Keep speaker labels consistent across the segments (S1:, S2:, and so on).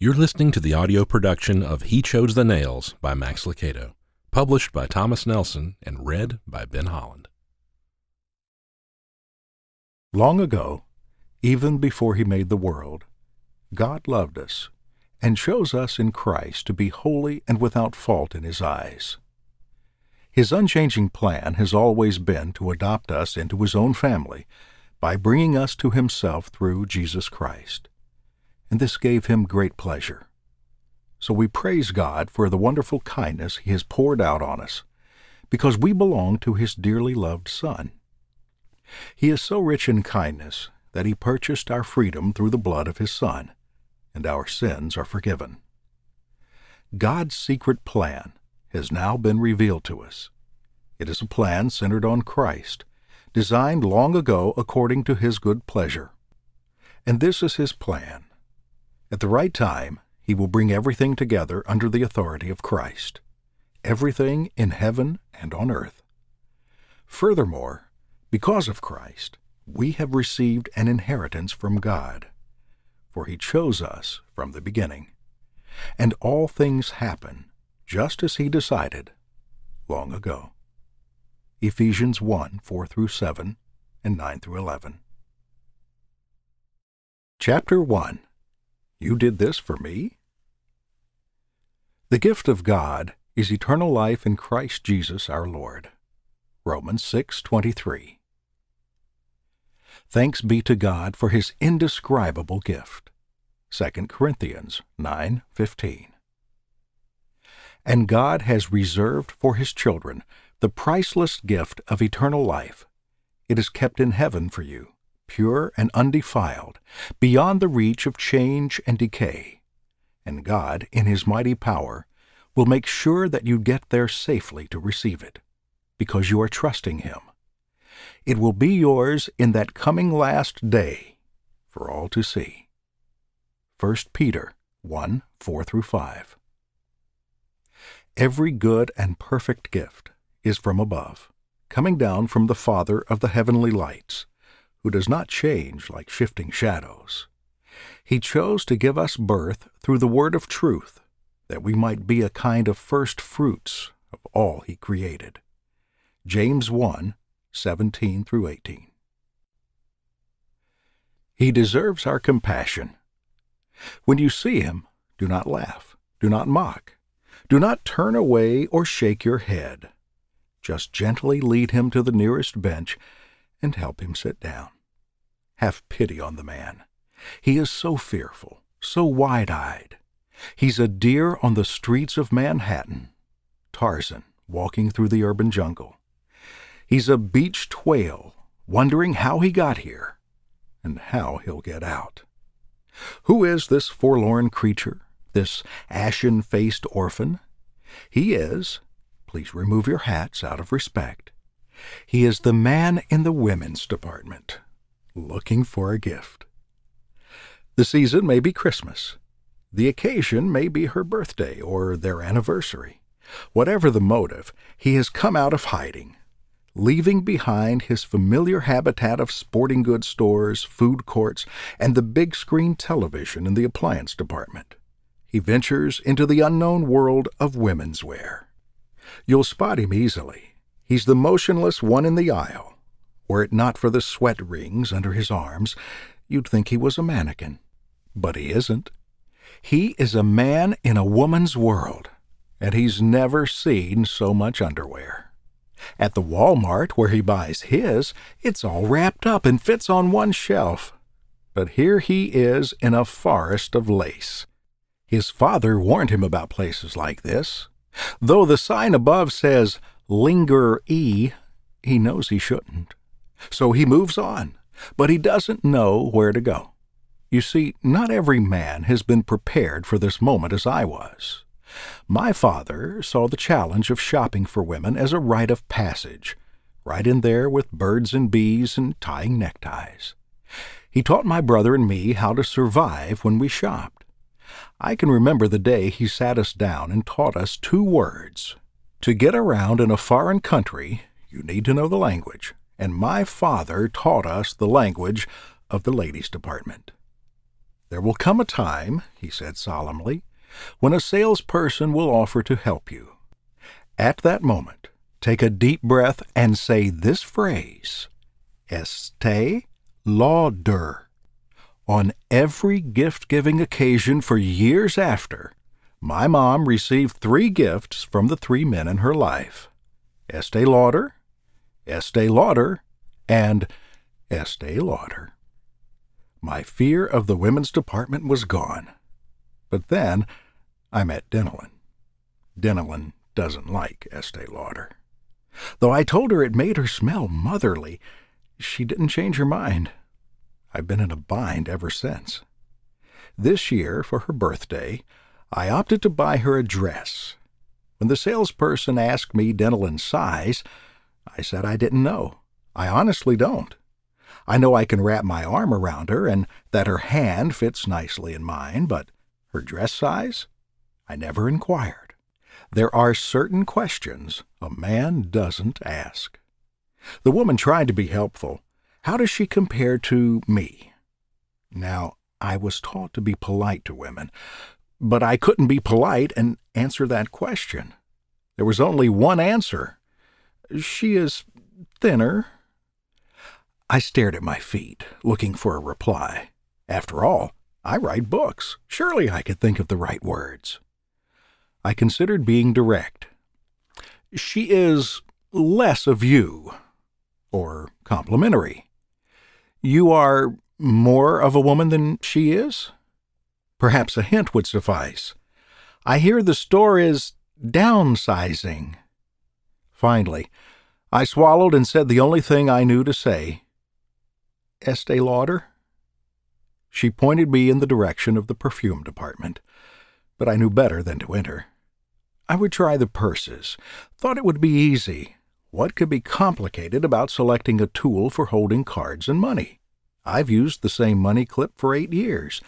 S1: You're listening to the audio production of He Chose the Nails by Max Lucado, published by Thomas Nelson and read by Ben Holland.
S2: Long ago, even before he made the world, God loved us and chose us in Christ to be holy and without fault in his eyes. His unchanging plan has always been to adopt us into his own family by bringing us to himself through Jesus Christ. And this gave him great pleasure. So we praise God for the wonderful kindness he has poured out on us, because we belong to his dearly loved Son. He is so rich in kindness that he purchased our freedom through the blood of his Son, and our sins are forgiven. God's secret plan has now been revealed to us. It is a plan centered on Christ, designed long ago according to his good pleasure. And this is his plan. At the right time, he will bring everything together under the authority of Christ, everything in heaven and on earth. Furthermore, because of Christ, we have received an inheritance from God, for he chose us from the beginning. And all things happen just as he decided long ago. Ephesians 1 4 through 7 and 9 through 11. Chapter 1 You Did This for Me? The gift of God is eternal life in Christ Jesus our Lord. Romans 6:23. Thanks be to God for his indescribable gift. 2 Corinthians 9:15. And God has reserved for his children the priceless gift of eternal life. It is kept in heaven for you, pure and undefiled, beyond the reach of change and decay. And God, in His mighty power, will make sure that you get there safely to receive it, because you are trusting Him. It will be yours in that coming last day for all to see. 1 Peter 1 4 through 5. Every good and perfect gift is from above, coming down from the Father of the heavenly lights, who does not change like shifting shadows. He chose to give us birth through the word of truth, that we might be a kind of first fruits of all he created. James 1 17 through 18. He deserves our compassion. When you see him, do not laugh, do not mock, do not turn away or shake your head just gently lead him to the nearest bench and help him sit down. Have pity on the man. He is so fearful, so wide-eyed. He's a deer on the streets of Manhattan, Tarzan walking through the urban jungle. He's a beached whale, wondering how he got here and how he'll get out. Who is this forlorn creature, this ashen-faced orphan? He is, Please remove your hats out of respect. He is the man in the women's department, looking for a gift. The season may be Christmas. The occasion may be her birthday or their anniversary. Whatever the motive, he has come out of hiding, leaving behind his familiar habitat of sporting goods stores, food courts, and the big screen television in the appliance department. He ventures into the unknown world of women's wear. You'll spot him easily. He's the motionless one in the aisle. Were it not for the sweat rings under his arms, you'd think he was a mannequin. But he isn't. He is a man in a woman's world, and he's never seen so much underwear. At the Walmart where he buys his, it's all wrapped up and fits on one shelf. But here he is in a forest of lace. His father warned him about places like this, Though the sign above says Linger E, he knows he shouldn't. So he moves on, but he doesn't know where to go. You see, not every man has been prepared for this moment as I was. My father saw the challenge of shopping for women as a rite of passage, right in there with birds and bees and tying neckties. He taught my brother and me how to survive when we shopped. I can remember the day he sat us down and taught us two words. To get around in a foreign country, you need to know the language, and my father taught us the language of the ladies' department. There will come a time, he said solemnly, when a salesperson will offer to help you. At that moment, take a deep breath and say this phrase Estee Lauder. On every gift giving occasion for years after, my mom received three gifts from the three men in her life Estee Lauder, Estee Lauder, and Estee Lauder. My fear of the women's department was gone. But then I met Denalyn. Denalyn doesn't like Estee Lauder. Though I told her it made her smell motherly, she didn't change her mind. I've been in a bind ever since. This year, for her birthday, I opted to buy her a dress. When the salesperson asked me Denalyn's size, I said I didn't know. I honestly don't. I know I can wrap my arm around her and that her hand fits nicely in mine, but her dress size? I never inquired. There are certain questions a man doesn't ask. The woman tried to be helpful. How does she compare to me? Now, I was taught to be polite to women, but I couldn't be polite and answer that question. There was only one answer. She is thinner. I stared at my feet, looking for a reply. After all, I write books. Surely I could think of the right words. I considered being direct. She is less of you, or complimentary. You are more of a woman than she is? Perhaps a hint would suffice. I hear the store is downsizing. Finally, I swallowed and said the only thing I knew to say. Estee Lauder? She pointed me in the direction of the perfume department, but I knew better than to enter. I would try the purses. Thought it would be easy. What could be complicated about selecting a tool for holding cards and money? I've used the same money clip for eight years.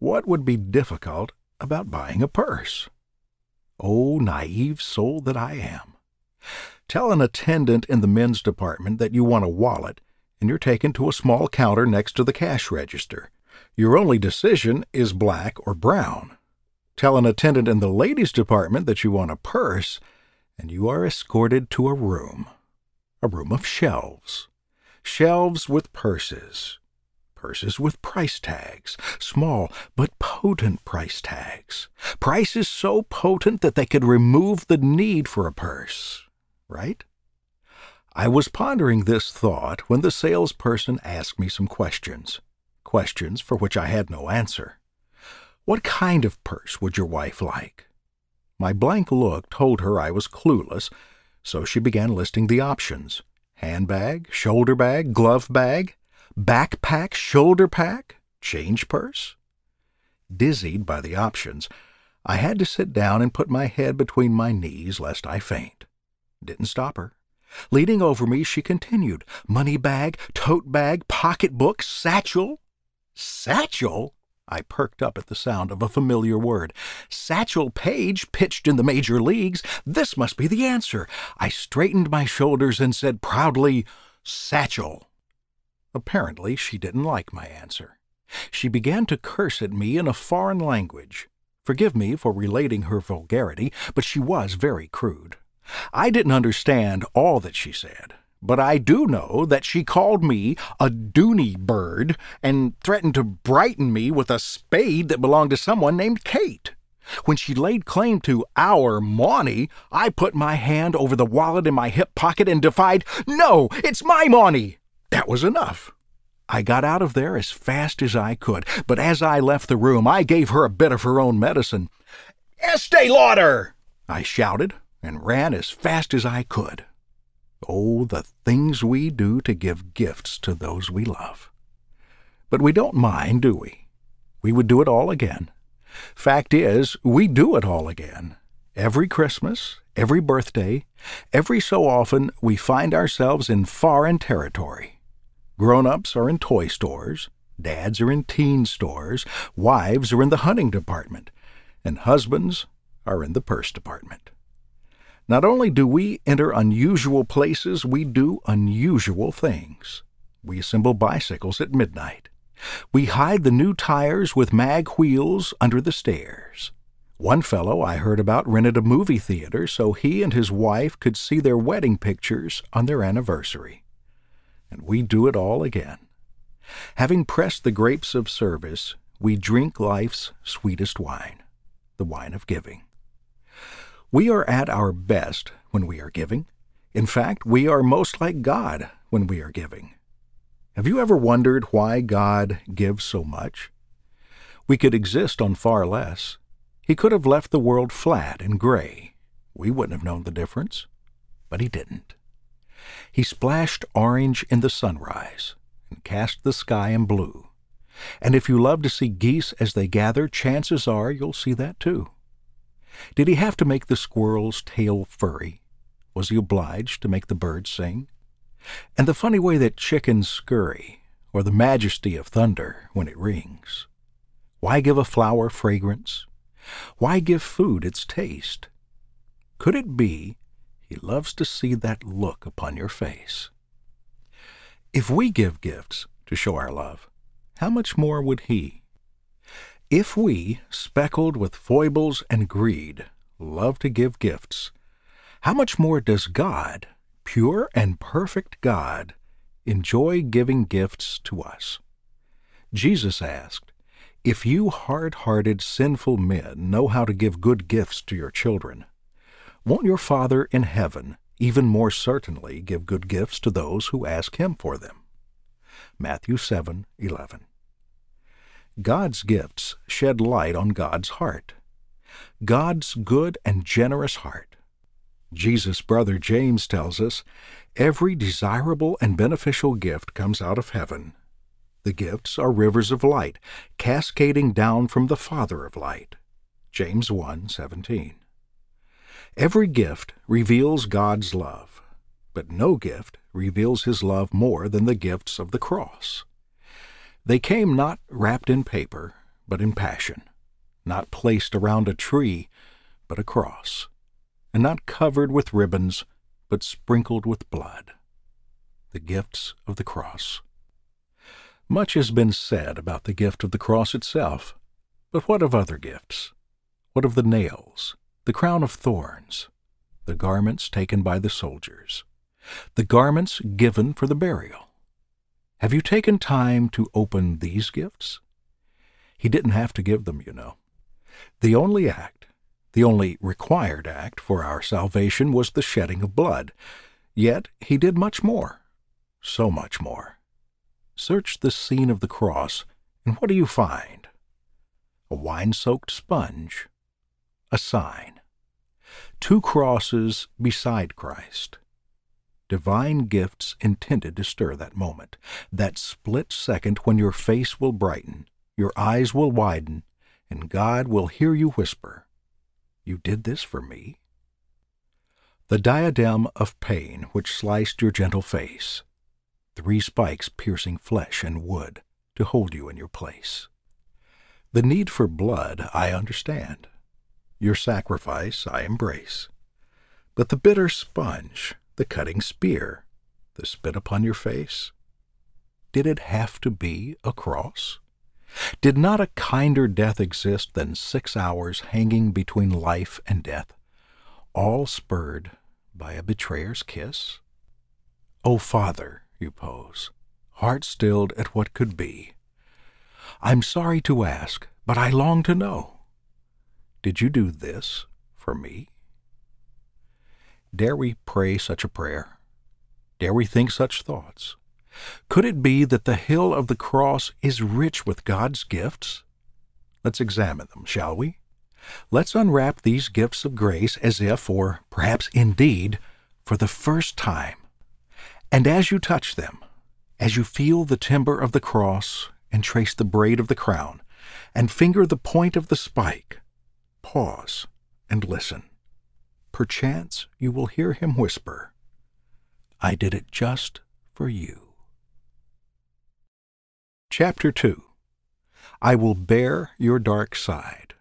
S2: What would be difficult about buying a purse? Oh, naive soul that I am. Tell an attendant in the men's department that you want a wallet, and you're taken to a small counter next to the cash register. Your only decision is black or brown. Tell an attendant in the ladies' department that you want a purse, and you are escorted to a room. A room of shelves. Shelves with purses. Purses with price tags. Small but potent price tags. Prices so potent that they could remove the need for a purse. Right? I was pondering this thought when the salesperson asked me some questions questions for which I had no answer. What kind of purse would your wife like? My blank look told her I was clueless, so she began listing the options handbag, shoulder bag, glove bag, backpack, shoulder pack, change purse. Dizzied by the options, I had to sit down and put my head between my knees lest I faint. Didn't stop her. Leaning over me, she continued money bag, tote bag, pocketbook, satchel. Satchel? I perked up at the sound of a familiar word. Satchel Paige pitched in the major leagues. This must be the answer. I straightened my shoulders and said proudly, Satchel. Apparently, she didn't like my answer. She began to curse at me in a foreign language. Forgive me for relating her vulgarity, but she was very crude. I didn't understand all that she said, but I do know that she called me a Dooney bird and threatened to brighten me with a spade that belonged to someone named Kate. When she laid claim to our money, I put my hand over the wallet in my hip pocket and defied, No, it's my money! That was enough. I got out of there as fast as I could, but as I left the room, I gave her a bit of her own medicine. Estee Lauder! I shouted, and ran as fast as I could. Oh, the things we do to give gifts to those we love. But we don't mind, do we? We would do it all again. Fact is, we do it all again. Every Christmas, every birthday, every so often, we find ourselves in foreign territory. Grown ups are in toy stores, dads are in teen stores, wives are in the hunting department, and husbands are in the purse department. Not only do we enter unusual places, we do unusual things. We assemble bicycles at midnight. We hide the new tires with mag wheels under the stairs. One fellow I heard about rented a movie theater so he and his wife could see their wedding pictures on their anniversary. And we do it all again. Having pressed the grapes of service, we drink life's sweetest wine, the wine of giving. We are at our best when we are giving. In fact, we are most like God when we are giving. Have you ever wondered why God gives so much? We could exist on far less. He could have left the world flat and gray. We wouldn't have known the difference. But he didn't. He splashed orange in the sunrise and cast the sky in blue. And if you love to see geese as they gather, chances are you'll see that too. Did he have to make the squirrel's tail furry? Was he obliged to make the birds sing? and the funny way that chickens scurry, or the majesty of thunder when it rings. Why give a flower fragrance? Why give food its taste? Could it be he loves to see that look upon your face? If we give gifts to show our love, how much more would he? If we, speckled with foibles and greed, love to give gifts, how much more does God pure and perfect God, enjoy giving gifts to us. Jesus asked, If you hard hearted, sinful men know how to give good gifts to your children, won't your Father in heaven even more certainly give good gifts to those who ask him for them? Matthew 7:11. God's gifts shed light on God's heart. God's good and generous heart Jesus' brother James tells us, Every desirable and beneficial gift comes out of heaven. The gifts are rivers of light, cascading down from the Father of light. James 1:17. Every gift reveals God's love, but no gift reveals his love more than the gifts of the cross. They came not wrapped in paper, but in passion, not placed around a tree, but a cross and not covered with ribbons, but sprinkled with blood. The gifts of the cross. Much has been said about the gift of the cross itself, but what of other gifts? What of the nails, the crown of thorns, the garments taken by the soldiers, the garments given for the burial? Have you taken time to open these gifts? He didn't have to give them, you know. The only act the only required act for our salvation was the shedding of blood. Yet he did much more, so much more. Search the scene of the cross, and what do you find? A wine-soaked sponge, a sign, two crosses beside Christ, divine gifts intended to stir that moment, that split second when your face will brighten, your eyes will widen, and God will hear you whisper, you did this for me? The diadem of pain which sliced your gentle face, three spikes piercing flesh and wood to hold you in your place. The need for blood I understand. Your sacrifice I embrace. But the bitter sponge, the cutting spear, the spit upon your face, did it have to be a cross? Did not a kinder death exist than six hours hanging between life and death, all spurred by a betrayer's kiss? O Father, you pose, heart stilled at what could be. I'm sorry to ask, but I long to know. Did you do this for me? Dare we pray such a prayer? Dare we think such thoughts? Could it be that the hill of the cross is rich with God's gifts? Let's examine them, shall we? Let's unwrap these gifts of grace as if, or perhaps indeed, for the first time. And as you touch them, as you feel the timber of the cross and trace the braid of the crown, and finger the point of the spike, pause and listen. Perchance you will hear him whisper, I did it just for you. Chapter 2 I will bear your dark side.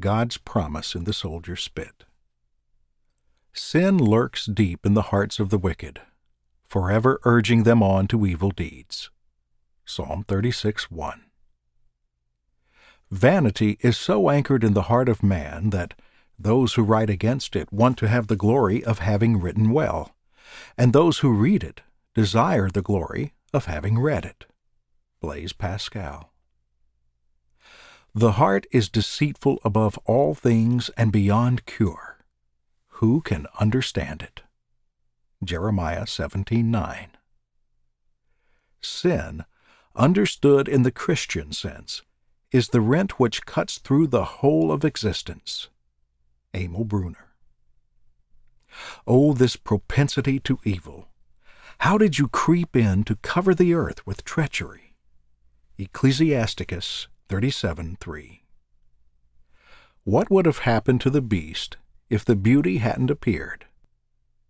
S2: God's promise in the soldier's spit. Sin lurks deep in the hearts of the wicked, forever urging them on to evil deeds. Psalm 36 1. Vanity is so anchored in the heart of man that those who write against it want to have the glory of having written well, and those who read it desire the glory of having read it. Blaise Pascal. The heart is deceitful above all things and beyond cure. Who can understand it? Jeremiah 17:9. Sin, understood in the Christian sense, is the rent which cuts through the whole of existence. Emil Brunner. Oh, this propensity to evil! How did you creep in to cover the earth with treachery? Ecclesiasticus 37:3. What would have happened to the beast if the beauty hadn't appeared?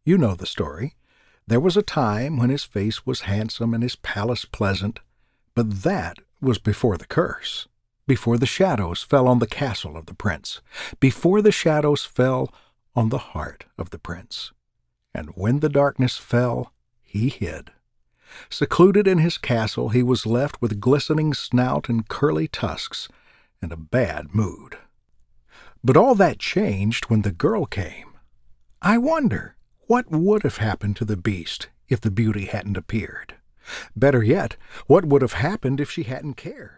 S2: You know the story. There was a time when his face was handsome and his palace pleasant, but that was before the curse before the shadows fell on the castle of the prince, before the shadows fell on the heart of the prince. And when the darkness fell, he hid. Secluded in his castle, he was left with glistening snout and curly tusks, and a bad mood. But all that changed when the girl came. I wonder what would have happened to the beast if the beauty hadn't appeared. Better yet, what would have happened if she hadn't cared?